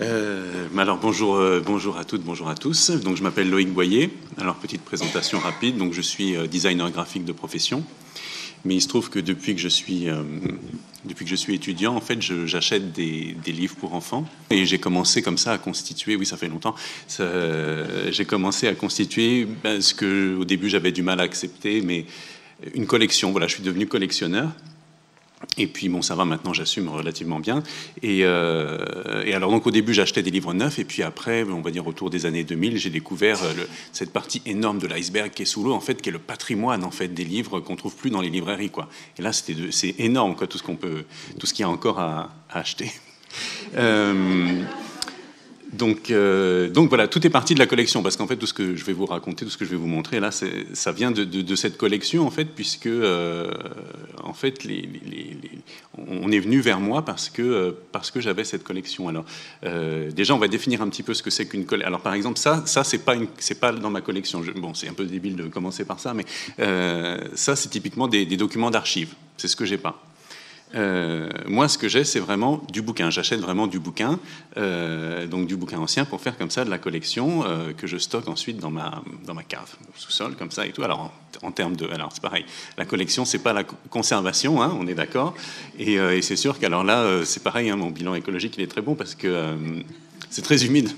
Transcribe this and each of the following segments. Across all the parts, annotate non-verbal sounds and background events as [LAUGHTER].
Euh, alors bonjour, euh, bonjour à toutes, bonjour à tous. Donc je m'appelle Loïc Boyer. Alors petite présentation rapide. Donc je suis euh, designer graphique de profession, mais il se trouve que depuis que je suis depuis que je suis étudiant, en fait, j'achète des, livres pour enfants et j'ai commencé comme ça à constituer. Oui, ça fait longtemps. J'ai commencé à constituer ben, ce que au début j'avais du mal à accepter, mais une collection. Voilà, je suis devenu collectionneur. Et puis bon, ça va maintenant, j'assume relativement bien. Euh, et, alors donc au début, j'achetais des livres neufs, et puis après, on va dire autour des années 2000, j'ai découvert euh, cette partie énorme de l'iceberg qui est sous l'eau, en fait, qui est le patrimoine en fait des livres qu'on trouve plus dans les librairies, quoi. Et là, c'était c'est énorme, quoi, tout ce qu'on peut, tout ce qu'il y a encore à, acheter. [LAUGHS] Euh, donc, euh, donc voilà, tout est parti de la collection, parce qu'en fait, tout ce que je vais vous raconter, tout ce que je vais vous montrer là, ça vient de, cette collection, en fait, puisque euh, en fait, on est venu vers moi parce que, euh, que j'avais cette collection. Alors, déjà, on va définir un petit peu ce que c'est qu'une collection. Alors, par exemple, ça, ça c'est pas, pas dans ma collection. bon, c'est un peu débile de commencer par ça, mais ça, c'est typiquement des, des documents d'archives. C'est ce que j'ai pas. Euh, moi, ce que j'ai, c'est vraiment du bouquin. J'achète vraiment du bouquin, euh, donc du bouquin ancien, pour faire comme ça de la collection euh, que je stocke ensuite dans ma, dans ma cave, sous-sol, comme ça et tout. Alors, en, termes de. Alors, c'est pareil. La collection, c'est pas la conservation, hein, on est d'accord. Et, c'est sûr qu'alors là, c'est pareil, hein, mon bilan écologique, il est très bon parce que c'est très humide.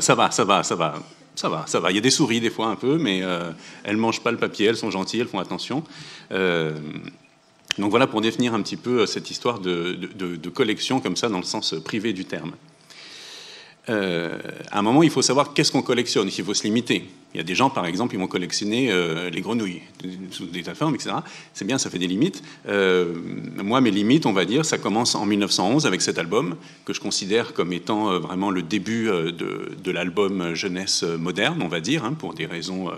ça va, ça va, ça va. Ça va, ça va. Il y a des souris des fois un peu, mais elles mangent pas le papier, elles sont gentilles, elles font attention. Donc voilà pour définir un petit peu euh, cette histoire de, collection comme ça dans le sens privé du terme. Euh, à un moment, il faut savoir qu'est-ce qu'on collectionne. Il faut se limiter. Il y a des gens, par exemple, qui vont collectionner euh, les grenouilles sous des formes, etc. C'est bien, ça fait des limites. moi, mes limites, on va dire, ça commence en 1911 avec cet album que je considère comme étant vraiment le début de, l'album jeunesse moderne, on va dire, hein, pour des raisons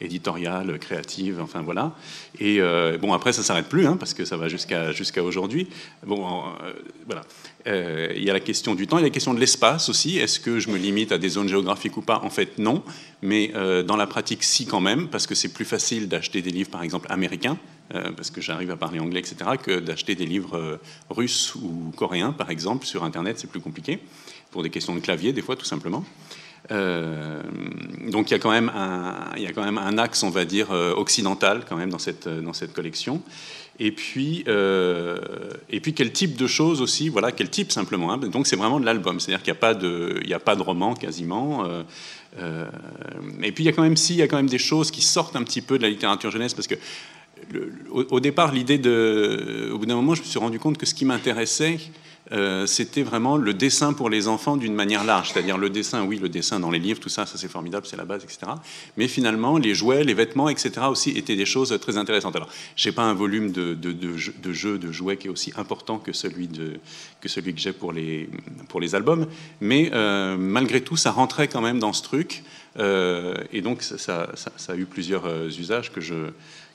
éditoriale, créative, enfin voilà. Et euh, bon, après, ça s'arrête plus, hein, parce que ça va jusqu'à jusqu'à aujourd'hui. Bon, euh, voilà. Euh, il y a la question du temps, il y a la question de l'espace aussi. Est-ce que je me limite à des zones géographiques ou pas? En fait, non. Mais dans la pratique, si quand même, parce que c'est plus facile d'acheter des livres, par exemple, américains, parce que j'arrive à parler anglais, etc., que d'acheter des livres russes ou coréens, par exemple, sur Internet, c'est plus compliqué, pour des questions de clavier, des fois, tout simplement. Euh, donc il y, a quand même un, axe, on va dire, euh, occidental quand même dans cette, cette collection. Et puis, euh, et puis quel type de choses aussi, voilà, quel type simplement. Hein. Donc c'est vraiment de l'album, c'est-à-dire qu'il n'y a, pas de, a pas de roman quasiment. et puis il y a quand même, si, il y a quand même des choses qui sortent un petit peu de la littérature jeunesse, parce que au, départ, l'idée de, au bout d'un moment, je me suis rendu compte que ce qui m'intéressait, euh, c'était vraiment le dessin pour les enfants d'une manière large, c'est-à-dire le dessin, oui, le dessin dans les livres, tout ça, ça c'est formidable, c'est la base, etc. Mais finalement, les jouets, les vêtements, etc. aussi étaient des choses très intéressantes. Alors, j'ai pas un volume de, jeux, de jouets qui est aussi important que celui, que, j'ai pour les, albums, mais euh, malgré tout, ça rentrait quand même dans ce truc, euh, et donc ça, a eu plusieurs usages je,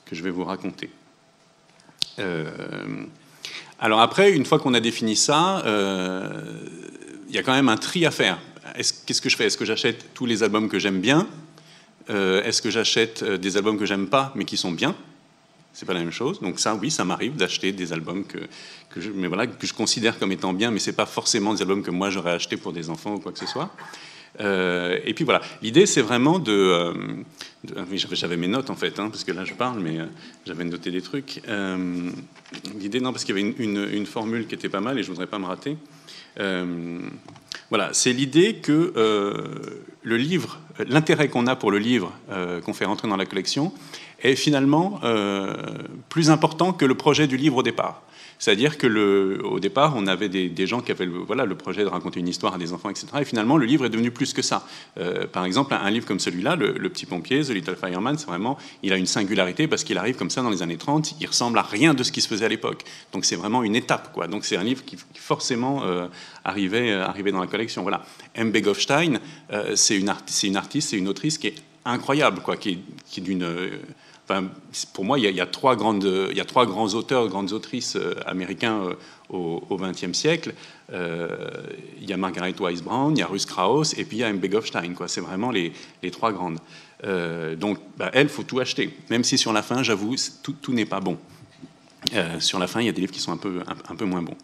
que je vais vous raconter. Alors après, une fois qu'on a défini ça, euh, il y a quand même un tri à faire. Qu'est-ce que je fais? Est-ce que j'achète tous les albums que j'aime bien? Euh, Est-ce que j'achète euh, des albums que j'aime pas mais qui sont bien? C'est pas la même chose. Donc ça, oui, ça m'arrive d'acheter des albums que, je, mais voilà, que je considère comme étant bien, mais c'est pas forcément des albums que moi j'aurais acheté pour des enfants ou quoi que ce soit. Euh, et puis voilà, l'idée c'est vraiment de... Euh, j'avais mes notes en fait, hein, parce que là je parle, mais euh, j'avais noté des trucs. l'idée, non, parce qu'il y avait une, formule qui était pas mal et je voudrais pas me rater. voilà, c'est l'idée que le livre, l'intérêt qu'on a pour le livre qu'on fait rentrer dans la collection est finalement plus important que le projet du livre au départ. C'est-à-dire que le, au départ, on avait des, gens qui avaient le, voilà, le projet de raconter une histoire à des enfants, etc. Et finalement, le livre est devenu plus que ça. Euh, par exemple, un, livre comme celui-là, le, Petit Pompier, The Little Fireman, c'est vraiment, il a une singularité parce qu'il arrive comme ça dans les années 30. Il ressemble à rien de ce qui se faisait à l'époque. Donc c'est vraiment une étape, quoi. Donc c'est un livre qui, forcément euh, arrivait, euh, arrivait dans la collection. Voilà. M. Begofstein, c'est une, une artiste, c'est une autrice qui est incroyable, quoi, qui est d'une pour moi, il y, a, trois grandes, il y a trois grands auteurs, grandes autrices euh, américains euh, au XXe siècle. Euh, il y a Margaret Wise Brown, il y a Russ Krauss, et puis il y a M. Begofstein. C'est vraiment les, trois grandes. donc, bah, elle, faut tout acheter. Même si sur la fin, j'avoue, tout, n'est pas bon. Euh, sur la fin, il y a des livres qui sont un peu, un, peu moins bons.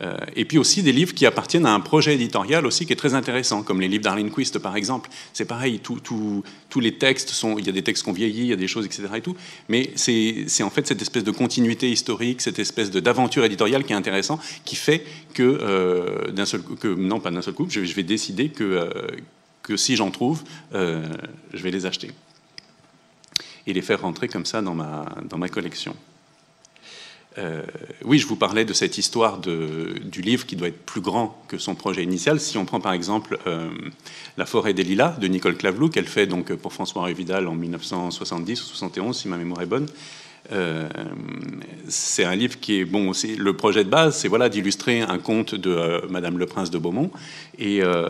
Euh, et puis aussi des livres qui appartiennent à un projet éditorial aussi qui est très intéressant, comme les livres d'Arlene Quist par exemple. C'est pareil, tous les textes sont, il y a des textes qu'on vieillit, il y a des choses, etc. Et tout, mais c'est en fait cette espèce de continuité historique, cette espèce d'aventure éditoriale qui est intéressant, qui fait que euh, d'un seul que non pas d'un seul coup, je, vais décider que que si j'en trouve, je vais les acheter et les faire rentrer comme ça dans ma dans ma collection. Euh, oui, je vous parlais de cette histoire du livre qui doit être plus grand que son projet initial. Si on prend par exemple euh, La forêt des lilas de Nicole Clavelou, qu'elle fait donc pour François-Henri Vidal en 1970 ou 71, si ma mémoire est bonne, euh, c'est un livre qui est bon aussi. Le projet de base, c'est voilà d'illustrer un conte de euh, Madame le Prince de Beaumont euh,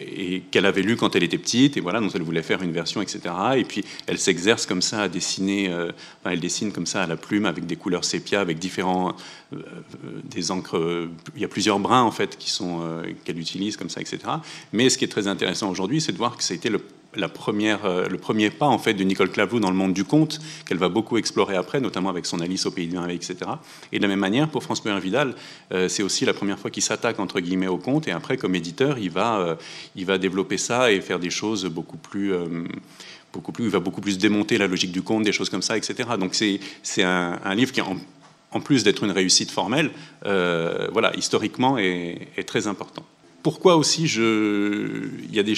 et, qu'elle avait lu quand elle était petite et voilà donc elle voulait faire une version etc. Et puis elle s'exerce comme ça à dessiner. elle dessine comme ça à la plume avec des couleurs sépia, avec différents des encres. Il y a plusieurs brins en fait qui sont qu'elle utilise comme ça etc. Mais ce qui est très intéressant aujourd'hui, c'est de voir que ça a été le la première, euh, le premier pas en fait de Nicole Clavou dans le monde du conte, qu'elle va beaucoup explorer après, notamment avec son Alice au pays du etc. Et de la même manière, pour François Vidal, euh, c'est aussi la première fois qu'il s'attaque entre guillemets au conte, et après, comme éditeur, il va, euh, il va développer ça et faire des choses beaucoup plus beaucoup plus, il va beaucoup plus démonter la logique du conte, des choses comme ça, etc. Donc c'est un, un, livre qui, en, plus d'être une réussite formelle, voilà, historiquement est, très important. Pourquoi aussi il y a des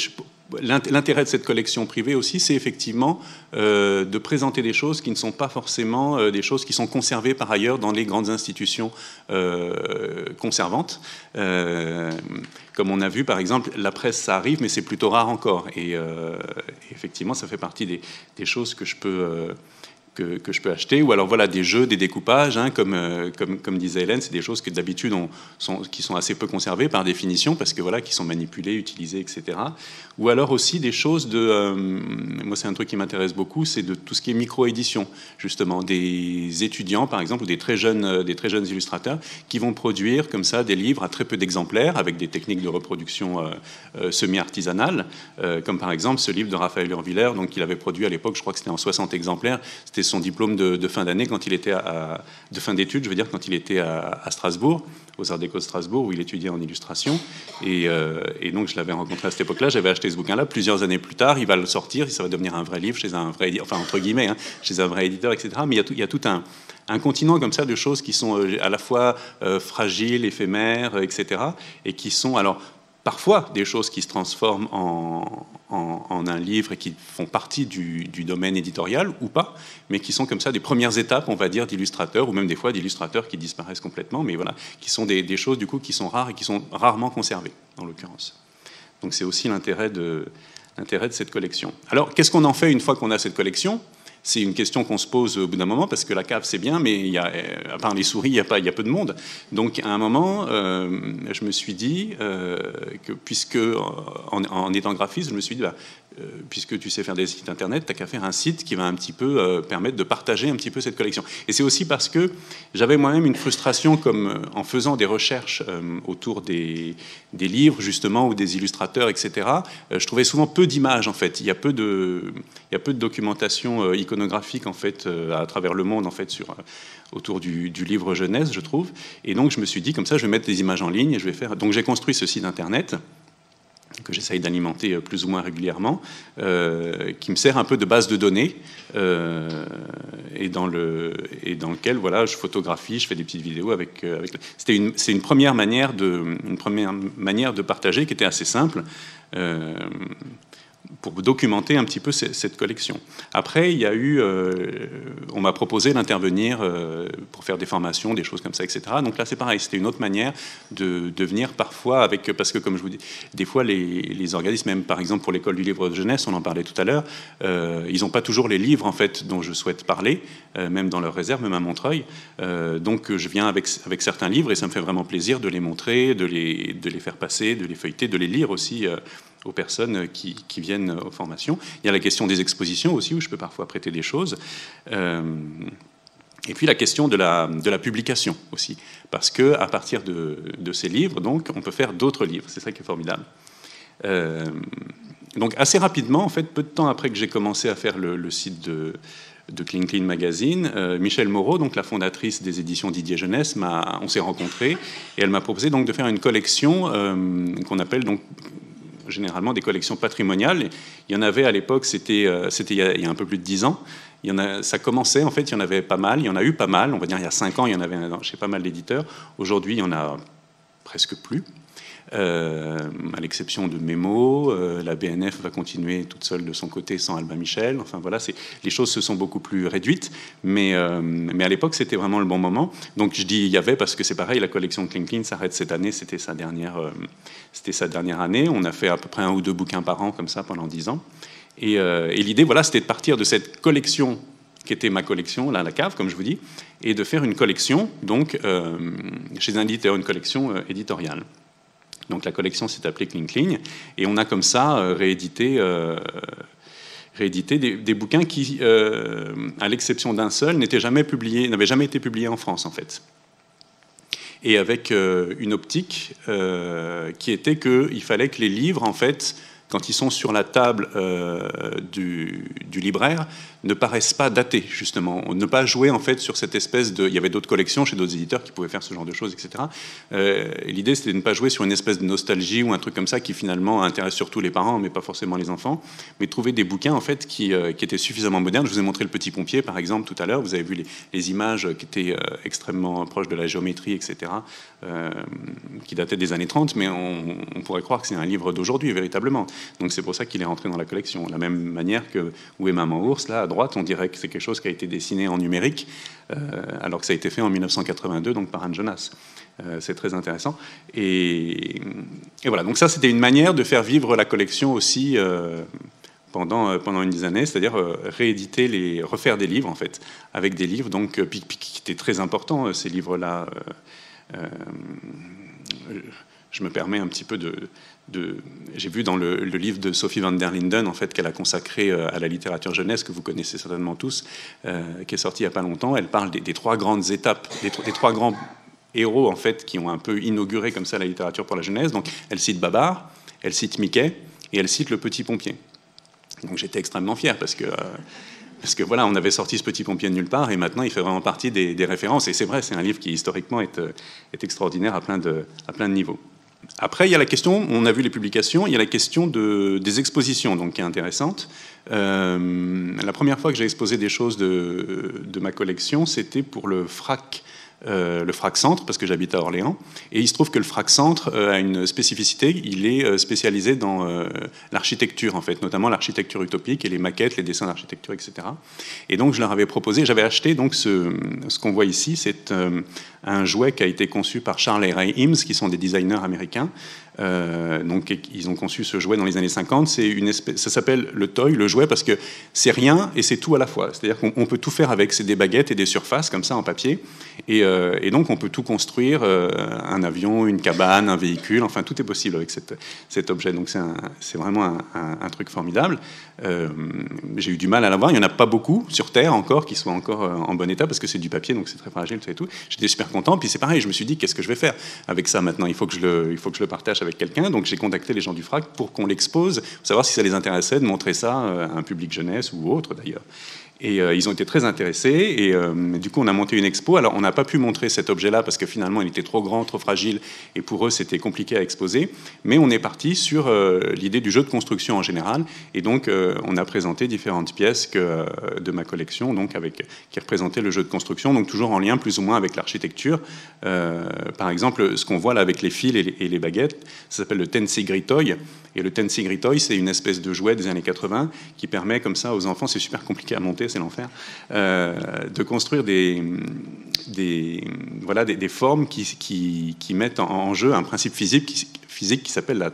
L'intérêt de cette collection privée aussi, c'est effectivement euh, de présenter des choses qui ne sont pas forcément euh, des choses qui sont conservées par ailleurs dans les grandes institutions euh, conservantes. comme on a vu, par exemple, la presse, ça arrive, mais c'est plutôt rare encore. Et, effectivement, ça fait partie des, des choses que je peux que, je peux acheter, ou alors voilà des jeux, des découpages, hein, comme, euh, comme, comme, disait Hélène, c'est des choses que d'habitude sont, qui sont assez peu conservées par définition, parce que voilà, qui sont manipulées, utilisées, etc. Ou alors aussi des choses de, euh, moi c'est un truc qui m'intéresse beaucoup, c'est de tout ce qui est micro-édition, justement, des étudiants par exemple, ou des très jeunes, euh, des très jeunes illustrateurs, qui vont produire comme ça des livres à très peu d'exemplaires, avec des techniques de reproduction semi-artisanales, comme par exemple ce livre de Raphaël Urviller, donc qu'il avait produit à l'époque, je crois que c'était en 60 exemplaires, c'était son diplôme de, fin d'année quand il était à, de fin d'études, je veux dire quand il était à, Strasbourg, aux Arts Déco de Strasbourg, où il étudiait en illustration. Euh, et, donc je l'avais rencontré à cette époque-là. J'avais acheté ce bouquin-là. Plusieurs années plus tard, il va le sortir. Ça va devenir un vrai livre chez un vrai, enfin entre guillemets, hein, chez un vrai éditeur, etc. Mais il y a tout, il y a tout un, un continent comme ça de choses qui sont euh, à la fois euh, fragiles, éphémères, etc. Et qui sont alors parfois des choses qui se transforment en, un livre et qui font partie du, domaine éditorial ou pas, mais qui sont comme ça des premières étapes, on va dire, d'illustrateurs, ou même des fois d'illustrateurs qui disparaissent complètement, mais voilà, qui sont des, choses du coup qui sont rares et qui sont rarement conservées, en l'occurrence. Donc c'est aussi l'intérêt de, cette collection. Alors, qu'est-ce qu'on en fait une fois qu'on a cette collection? C'est une question qu'on se pose au bout d'un moment parce que la cave c'est bien, mais y a, euh, à part les souris, il y a pas, peu de monde. Donc à un moment, euh, je me suis dit euh, que puisque en, étant graphiste, je me suis dit bah, puisque tu sais faire des sites internet, tu n'as qu'à faire un site qui va un petit peu permettre de partager un petit peu cette collection. Et c'est aussi parce que j'avais moi-même une frustration comme en faisant des recherches autour des, des, livres justement ou des illustrateurs, etc. je trouvais souvent peu d'images en fait. Il y a peu de, il y a peu de documentation iconographique en fait à travers le monde en fait sur autour du, livre jeunesse, je trouve. Et donc je me suis dit comme ça, je vais mettre des images en ligne je vais faire. Donc j'ai construit ce site internet que j'essaye d'alimenter euh, plus ou moins régulièrement, euh, qui me sert un peu de base de données euh, et, dans le, et dans lequel voilà, je photographie, je fais des petites vidéos avec C'était une, c'est une première manière de, une première manière de partager qui était assez simple pour documenter un petit peu cette collection. Après, il y a eu, euh, on m'a proposé d'intervenir euh, pour faire des formations, des choses comme ça, etc. Donc là, c'est pareil, c'était une autre manière de, venir parfois avec, parce que comme je vous dis, des fois les, les organismes, même par exemple pour l'école du livre de jeunesse, on en parlait tout à l'heure, euh, ils n'ont pas toujours les livres en fait dont je souhaite parler, même dans leur réserve, même à Montreuil. donc je viens avec, avec certains livres et ça me fait vraiment plaisir de les montrer, de les, de les faire passer, de les feuilleter, de les lire aussi aux personnes qui, viennent aux formations. Il y a la question des expositions aussi, où je peux parfois prêter des choses. Euh, et puis la question de la, publication aussi, parce que à partir de, ces livres, donc, on peut faire d'autres livres. C'est ça qui est formidable. Euh, donc assez rapidement, en fait, peu de temps après que j'ai commencé à faire le, site de, de Clean Clean Magazine, Michel Moreau, donc la fondatrice des éditions Didier Jeunesse, on s'est rencontrés et elle m'a proposé donc de faire une collection qu'on appelle donc généralement des collections patrimoniales. Il y en avait à l'époque, c'était il, il, y a un peu plus de dix ans. A, ça commençait, en fait, il y en avait pas mal. Il y en a eu pas mal. On va dire, il y a cinq ans, il y en avait chez pas mal d'éditeurs. Aujourd'hui, il y en a presque plus. Euh, à l'exception de Memo, euh, la BNF va continuer toute seule de son côté sans Albin Michel. Enfin voilà, les choses se sont beaucoup plus réduites, mais, euh, mais à l'époque c'était vraiment le bon moment. Donc je dis il y avait parce que c'est pareil, la collection Clean s'arrête cette année, c'était sa dernière, sa dernière année. On a fait à peu près un ou deux bouquins par an comme ça pendant dix ans. Et, et l'idée voilà, c'était de partir de cette collection qui était ma collection, là, la cave, comme je vous dis, et de faire une collection, donc, chez un éditeur, une collection éditoriale. Donc la collection s'est appelée Clean Clean, et on a comme ça euh, réédité, euh, des, bouquins qui, euh, à l'exception d'un seul, n'étaient jamais publiés, n'avaient jamais été publiés en France en fait. Et avec une optique qui était qu'il fallait que les livres, en fait, quand ils sont sur la table du, du, libraire, ne paraissent pas datés, justement. Ne pas jouer, en fait, sur cette espèce de... Il y avait d'autres collections chez d'autres éditeurs qui pouvaient faire ce genre de choses, etc. Euh, L'idée, c'était de ne pas jouer sur une espèce de nostalgie ou un truc comme ça qui, finalement, intéresse surtout les parents, mais pas forcément les enfants. Mais trouver des bouquins, en fait, qui, euh, étaient suffisamment modernes. Je vous ai montré Le Petit Pompier, par exemple, tout à l'heure. Vous avez vu les, images qui étaient euh, extrêmement proches de la géométrie, etc., euh, qui dataient des années 30, mais on pourrait croire que c'est un livre d'aujourd'hui, véritablement. Donc c'est pour ça qu'il est rentré dans la collection. De la même manière que Où est Maman Ours, là, droite, on dirait que c'est quelque chose qui a été dessiné en numérique, euh, alors que ça a été fait en 1982, donc par Anne Jonas. Euh, c'est très intéressant. Et, voilà, donc ça, c'était une manière de faire vivre la collection aussi euh, pendant, pendant une dizaine d'années, c'est-à-dire rééditer, les, refaire des livres, en fait, avec des livres donc, qui étaient très importants, ces livres-là. Je me permets un petit peu de, j'ai vu dans le, livre de Sophie van der Linden en fait qu'elle a consacré euh, à la littérature jeunesse que vous connaissez certainement tous, euh, qui est sorti il y a pas longtemps. Elle parle des, trois grandes étapes, des, trois grands héros en fait qui ont un peu inauguré comme ça la littérature pour la jeunesse. Donc elle cite Babar, elle cite Mickey et elle cite le Petit Pompier. Donc j'étais extrêmement fier parce que euh, parce que voilà, on avait sorti ce petit pompier de nulle part et maintenant il fait vraiment partie des, références. Et c'est vrai, c'est un livre qui historiquement est, est extraordinaire à plein de, à plein de niveaux. Après, il y a la question, on a vu les publications, il y a la question de, des expositions, donc qui est intéressante. Euh, la première fois que j'ai exposé des choses de ma collection, c'était pour le FRAC euh, le FRAC Centre, parce que j'habite à Orléans. Et il se trouve que le FRAC Centre euh, a une spécificité, il est euh, spécialisé dans l'architecture, en fait, notamment l'architecture utopique et les maquettes, les dessins d'architecture, etc. Et donc je leur avais proposé, j'avais acheté donc ce, ce qu'on voit ici, c'est un jouet qui a été conçu par Charles et Ray Eames, qui sont des designers américains, euh, donc, ils ont conçu ce jouet dans les années 50. C'est une espèce, ça s'appelle le toy, le jouet, parce que c'est rien et c'est tout à la fois. C'est-à-dire qu'on peut tout faire avec. C'est des baguettes et des surfaces comme ça en papier. Et, euh, donc, on peut tout construire euh, un avion, une cabane, un véhicule. Enfin, tout est possible avec cet objet. Donc, c'est vraiment un, truc formidable. J'ai eu du mal à l'avoir. Il n'y en a pas beaucoup sur Terre encore qui soient encore en bon état parce que c'est du papier, donc c'est très fragile, et tout. J'étais super content. Puis c'est pareil. Je me suis dit, qu'est-ce que je vais faire avec ça maintenant? Il faut que je le, il faut que je le partage avec avec quelqu'un. Donc j'ai contacté les gens du FRAC pour qu'on l'expose, savoir si ça les intéressait de montrer ça euh, à un public jeunesse ou autre d'ailleurs. Et euh, ils ont été très intéressés. Et euh, du coup, on a monté une expo. Alors, on n'a pas pu montrer cet objet-là parce que finalement, il était trop grand, trop fragile. Et pour eux, c'était compliqué à exposer. Mais on est parti sur euh, l'idée du jeu de construction en général. Et donc, on a présenté différentes pièces de ma collection, donc avec, qui représentaient le jeu de construction, donc toujours en lien plus ou moins avec l'architecture. par exemple, ce qu'on voit là avec les fils et les, et les baguettes, ça s'appelle le Tensigri Toy. Et le Tensigri Toy, c'est une espèce de jouet des années 80 qui permet comme ça aux enfants, c'est super compliqué à monter c'est l'enfer, euh, de construire des, voilà, des, formes qui, qui, mettent en, jeu un principe physique qui, physique qui s'appelle la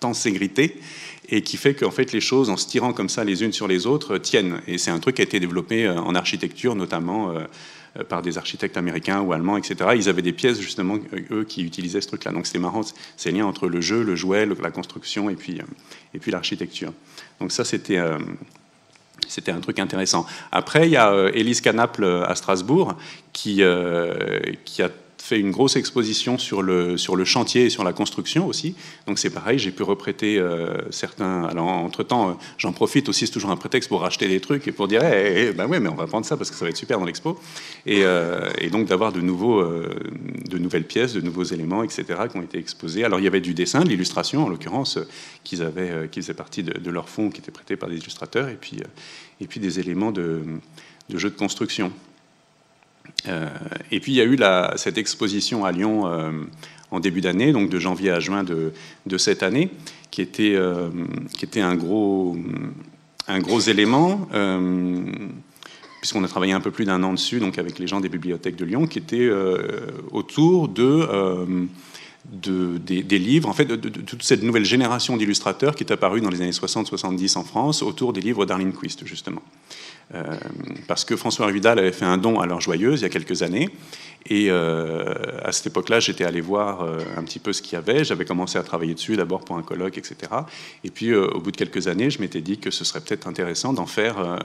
tenségrité et qui fait qu'en fait les choses, en se tirant comme ça les unes sur les autres, tiennent. Et c'est un truc qui a été développé euh, en architecture, notamment euh, par des architectes américains ou allemands, etc. Ils avaient des pièces justement, eux, qui utilisaient ce truc-là. Donc c'est marrant, c'est lien entre le jeu, le jouet, la construction et puis, et puis l'architecture. Donc ça, c'était c'était un truc intéressant. Après, il y a euh, Élise Canaple euh, à Strasbourg qui, euh, qui a fait une grosse exposition sur le, sur le chantier et sur la construction aussi. Donc c'est pareil, j'ai pu reprêter euh, certains. Alors entre-temps, euh, j'en profite aussi, c'est toujours un prétexte pour racheter des trucs et pour dire, eh, eh ben oui, mais on va prendre ça parce que ça va être super dans l'expo. Et, euh, donc d'avoir de, nouveaux, de nouvelles pièces, de nouveaux éléments, etc., qui ont été exposés. Alors il y avait du dessin, de l'illustration, en l'occurrence, qu'ils avaient, qui faisaient partie de, leur fonds, qui étaient prêtés par des illustrateurs, et puis, et puis des éléments de, de jeux de construction. Euh, et puis il y a eu cette exposition à Lyon euh, en début d'année, donc de janvier à juin de, cette année, qui était, euh, qui était un, gros, un gros élément, puisqu'on a travaillé un peu plus d'un an dessus, donc avec les gens des bibliothèques de Lyon, qui était autour de... De, des, livres, en fait, de, de, toute cette nouvelle génération d'illustrateurs qui est apparue dans les années 60-70 en France autour des livres d'Arlene Quist, justement. Euh, parce que François Vidal avait fait un don à l'heure joyeuse il y a quelques années. Et euh, à cette époque-là, j'étais allé voir euh, un petit peu ce qu'il y avait. J'avais commencé à travailler dessus, d'abord pour un colloque, etc. Et puis, au bout de quelques années, je m'étais dit que ce serait peut-être intéressant d'en faire.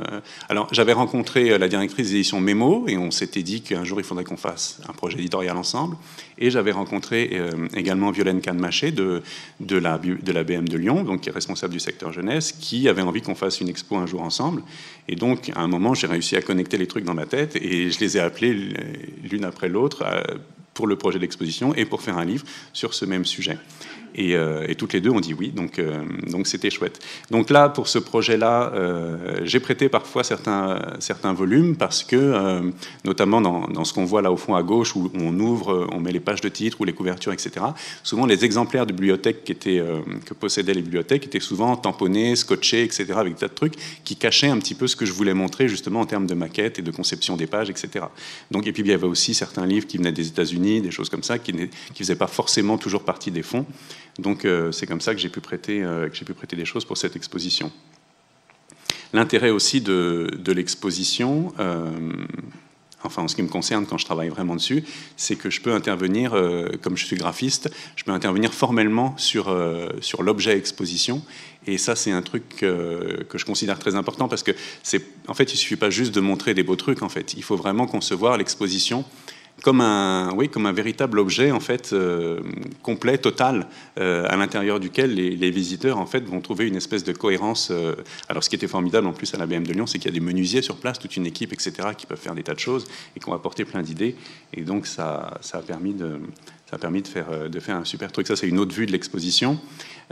Alors, j'avais rencontré la directrice des éditions Mémo, et on s'était dit qu'un jour, il faudrait qu'on fasse un projet éditorial ensemble. Et j'avais rencontré également Violaine Canmaché de, de, la, BM de Lyon, donc qui est responsable du secteur jeunesse, qui avait envie qu'on fasse une expo un jour ensemble. Et donc, à un moment, j'ai réussi à connecter les trucs dans ma tête et je les ai appelés l'une après l'autre euh, pour le projet d'exposition et pour faire un livre sur ce même sujet. Euh, et, toutes les deux ont dit oui, donc euh, donc c'était chouette. Donc là, pour ce projet-là, euh, j'ai prêté parfois certains certains volumes parce que, notamment dans, dans ce qu'on voit là au fond à gauche, où on ouvre, on met les pages de titres ou les couvertures, etc. Souvent, les exemplaires de bibliothèque qui étaient que possédaient les bibliothèques étaient souvent tamponnés, scotchés, etc. avec des tas de trucs qui cachaient un petit peu ce que je voulais montrer justement en termes de maquette et de conception des pages, etc. Donc et puis il y avait aussi certains livres qui venaient des États-Unis, des choses comme ça, qui ne faisaient pas forcément toujours partie des fonds. Donc euh, c'est comme ça que j'ai pu, prêter, euh, pu prêter des choses pour cette exposition. L'intérêt aussi de, l'exposition, euh, enfin en ce qui me concerne quand je travaille vraiment dessus, c'est que je peux intervenir, comme je suis graphiste, je peux intervenir formellement sur, sur l'objet exposition. Et ça, c'est un truc que, je considère très important parce que c'est, en fait, il suffit pas juste de montrer des beaux trucs. En fait, il faut vraiment concevoir l'exposition comme un, oui, comme un véritable objet en fait euh, complet, total, euh, à l'intérieur duquel les, visiteurs en fait vont trouver une espèce de cohérence. Euh, alors, ce qui était formidable en plus à la BM de Lyon, c'est qu'il y a des menuisiers sur place, toute une équipe, etc., qui peuvent faire des tas de choses et qui ont apporté plein d'idées. Et donc, ça, ça a permis de, ça a permis de faire, de faire un super truc. Ça, c'est une autre vue de l'exposition.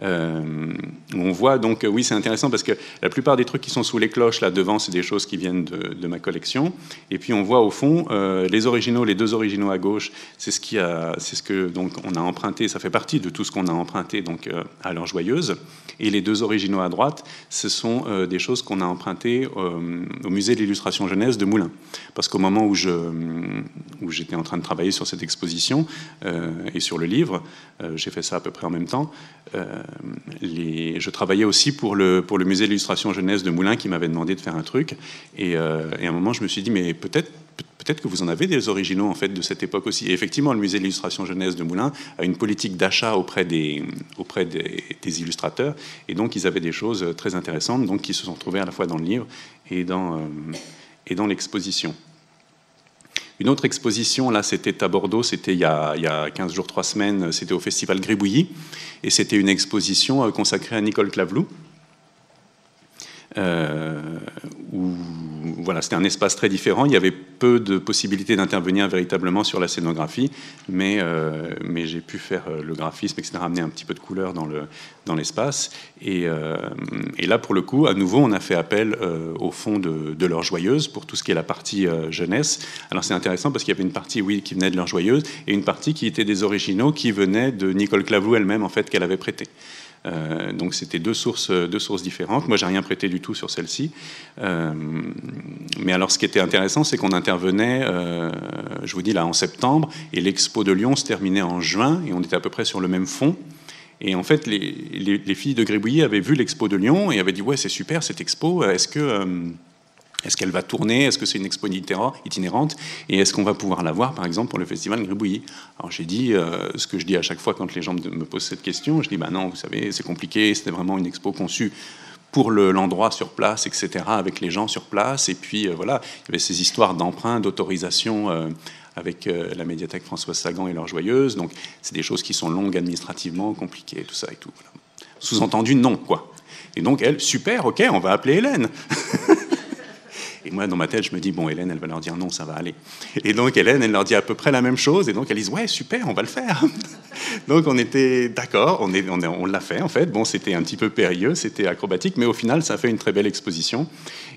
Euh, on voit donc, oui, c'est intéressant parce que la plupart des trucs qui sont sous les cloches là devant, c'est des choses qui viennent de, ma collection. Et puis on voit au fond euh, les originaux, les deux originaux à gauche, c'est ce qui a, c'est ce que donc on a emprunté. Ça fait partie de tout ce qu'on a emprunté donc euh, à l'heure joyeuse. Et les deux originaux à droite, ce sont des choses qu'on a empruntées au musée de l'illustration jeunesse de Moulins. Parce qu'au moment où je où j'étais en train de travailler sur cette exposition et sur le livre, j'ai fait ça à peu près en même temps. Les, je travaillais aussi pour le, musée de l'illustration jeunesse de Moulins qui m'avait demandé de faire un truc. Et, euh, à un moment, je me suis dit, mais peut-être peut-être que vous en avez des originaux en fait de cette époque aussi. Et effectivement, le musée de l'illustration jeunesse de Moulins a une politique d'achat auprès des illustrateurs, et donc ils avaient des choses très intéressantes, donc qui se sont trouvées à la fois dans le livre euh, et dans l'exposition. Une autre exposition, là, c'était à Bordeaux, c'était il, y a 15 jours, 3 semaines, c'était au Festival Gribouillis, et c'était une exposition euh, consacrée à Nicole Clavelou, où voilà, c'était un espace très différent. Il y avait peu de possibilités d'intervenir véritablement sur la scénographie, mais, euh, mais j'ai pu faire euh, le graphisme, etc., ramener un petit peu de couleur dans, le, dans l'espace. Et, là, pour le coup, à nouveau, on a fait appel au fond de, de l'heure joyeuse pour tout ce qui est la partie jeunesse. Alors c'est intéressant parce qu'il y avait une partie, oui, qui venait de l'heure joyeuse et une partie qui était des originaux qui venaient de Nicole Clavou elle-même, en fait, qu'elle avait prêté. Euh, donc c'était deux sources, différentes. Moi, j'ai rien prêté du tout sur celle-ci. Euh, mais alors, ce qui était intéressant, c'est qu'on intervenait, euh, je vous dis là, en septembre, et l'expo de Lyon se terminait en juin, et on était à peu près sur le même fond. Et en fait, les, les filles de Gribouillis avaient vu l'expo de Lyon et avaient dit ouais, c'est super cette expo. Est-ce que est-ce qu'elle va tourner? Est-ce que c'est une expo itinérante? Et est-ce qu'on va pouvoir la voir, par exemple, pour le festival Gribouillis? Alors j'ai dit euh, ce que je dis à chaque fois quand les gens me posent cette question. Je dis, bah non, vous savez, c'est compliqué, c'était vraiment une expo conçue pour l'endroit sur place, etc., avec les gens sur place. Et puis euh, voilà, il y avait ces histoires d'emprunt, d'autorisation euh, avec la médiathèque Françoise Sagan et leurs joyeuses. Donc, c'est des choses qui sont longues administrativement, compliquées, tout ça et tout. Sous-entendu, non, quoi. Et donc, elle, super, ok, on va appeler Hélène. [LAUGHS] Et moi, dans ma tête, je me dis, bon, Hélène, elle va leur dire non, ça va aller. Et donc, Hélène, elle leur dit à peu près la même chose. Et donc, elles disent, ouais, super, on va le faire. [LAUGHS] donc, on était d'accord, on, l'a fait, en fait. Bon, c'était un petit peu périlleux, c'était acrobatique, mais au final, ça fait une très belle exposition.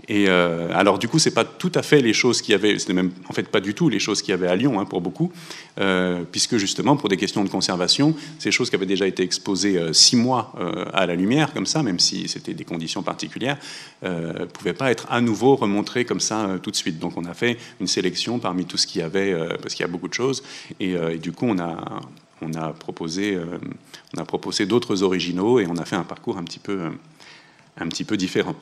Et euh, alors, du coup, c'est pas tout à fait les choses qu'il y avait, c'était même, en fait, pas du tout les choses qu'il y avait à Lyon, hein, pour beaucoup, euh, puisque justement, pour des questions de conservation, ces choses qui avaient déjà été exposées euh, six mois à la lumière, comme ça, même si c'était des conditions particulières, ne pouvaient pas être à nouveau remontrées comme ça euh, tout de suite. Donc on a fait une sélection parmi tout ce qu'il y avait, euh, parce qu'il y a beaucoup de choses. Et, euh, du coup, on a, on a proposé, on a proposé d'autres originaux et on a fait un parcours un petit peu, un petit peu différent.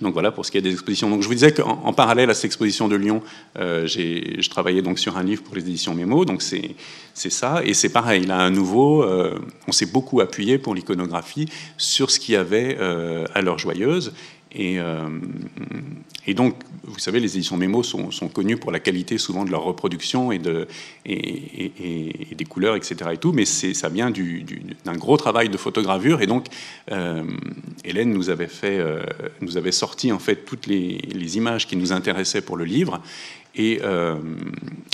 Donc voilà pour ce qui est des expositions. Donc je vous disais qu'en parallèle à cette exposition de Lyon, euh, je travaillais donc sur un livre pour les éditions Mémo. Donc c'est ça et c'est pareil. Là à nouveau, on s'est beaucoup appuyé pour l'iconographie sur ce qu'il y avait à l'heure joyeuse et, euh, et, donc, vous savez, les éditions Mémo sont, connues pour la qualité souvent de leur reproduction et, de, et, et des couleurs, etc. Et tout, mais ça vient d'un gros travail de photogravure. Et donc, euh, Hélène nous avait, fait, euh, nous avait sorti en fait toutes les, images qui nous intéressaient pour le livre. Euh,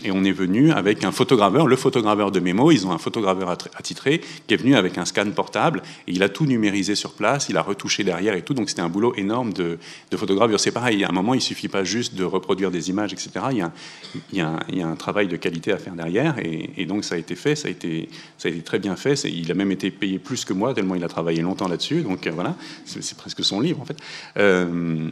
et, on est venu avec un photograveur, le photograveur de Mémo. Ils ont un photograveur attitré qui est venu avec un scan portable et il a tout numérisé sur place, il a retouché derrière et tout. Donc c'était un boulot énorme de, de photogravure. C'est pareil, à un moment, il suffit pas juste de reproduire des images, etc. Il y a, un, travail de qualité à faire derrière et, donc ça a été fait, ça a été, ça a été très bien fait. Il a même été payé plus que moi, tellement il a travaillé longtemps là-dessus. Donc euh, voilà, c'est presque son livre en fait. Euh,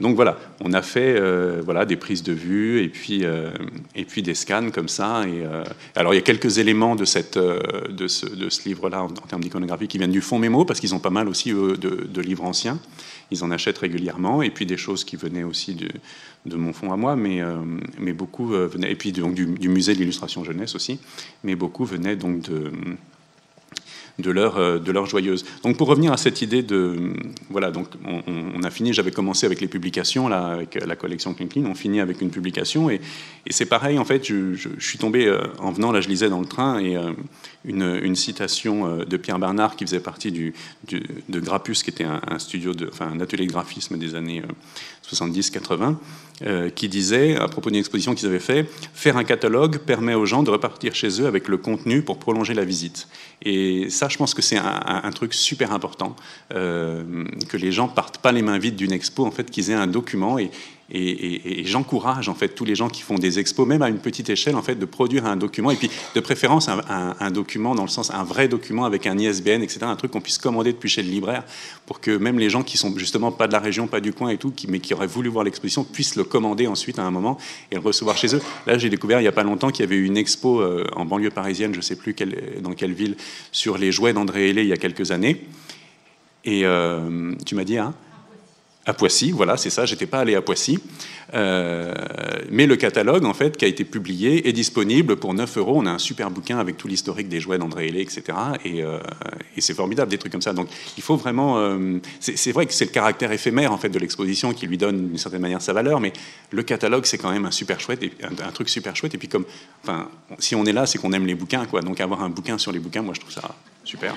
donc voilà, on a fait euh, voilà, des prises de vue et puis, euh, et puis des scans comme ça. Et, euh, alors il y a quelques éléments de, cette, de ce, de ce livre-là en, termes d'iconographie qui viennent du fonds Mémo, parce qu'ils ont pas mal aussi de, livres anciens. Ils en achètent régulièrement, et puis des choses qui venaient aussi de, de mon fonds à moi, mais, mais beaucoup venaient, et puis donc, du, du musée de l'illustration jeunesse aussi, mais beaucoup venaient donc de de leur, euh, de joyeuse. Donc pour revenir à cette idée de... Voilà, donc on, a fini, j'avais commencé avec les publications, là, avec la collection Clean on finit avec une publication, et, c'est pareil, en fait, je, suis tombé, euh, en venant, là je lisais dans le train, et euh, une, citation de Pierre Bernard qui faisait partie du, de Grappus, qui était un, studio, de, enfin un atelier de graphisme des années 70-80, qui disait, à propos d'une exposition qu'ils avaient fait, faire un catalogue permet aux gens de repartir chez eux avec le contenu pour prolonger la visite. Et ça, je pense que c'est un, truc super important, euh, que les gens partent pas les mains vides d'une expo, en fait, qu'ils aient un document. Et, et, j'encourage en fait tous les gens qui font des expos, même à une petite échelle, en fait, de produire un document et puis de préférence un, document dans le sens un vrai document avec un ISBN, etc., un truc qu'on puisse commander depuis chez le libraire, pour que même les gens qui sont justement pas de la région, pas du coin et tout, mais qui auraient voulu voir l'exposition, puissent le commander ensuite à un moment et le recevoir chez eux. Là, j'ai découvert il y a pas longtemps qu'il y avait eu une expo euh, en banlieue parisienne, je sais plus dans quelle ville, sur les jouets d'André Hélé il y a quelques années. Et euh, tu m'as dit, hein? À Poissy, voilà, c'est ça, j'étais pas allé à Poissy. Euh, mais le catalogue, en fait, qui a été publié, est disponible pour 9 euros. On a un super bouquin avec tout l'historique des jouets d'André Hélé, etc. Euh, et, c'est formidable, des trucs comme ça. Donc, il faut vraiment. Euh, c'est vrai que c'est le caractère éphémère, en fait, de l'exposition qui lui donne d'une certaine manière sa valeur, mais le catalogue, c'est quand même un super chouette, un, truc super chouette. Et puis, comme. Enfin, si on est là, c'est qu'on aime les bouquins, quoi. Donc, avoir un bouquin sur les bouquins, moi, je trouve ça super.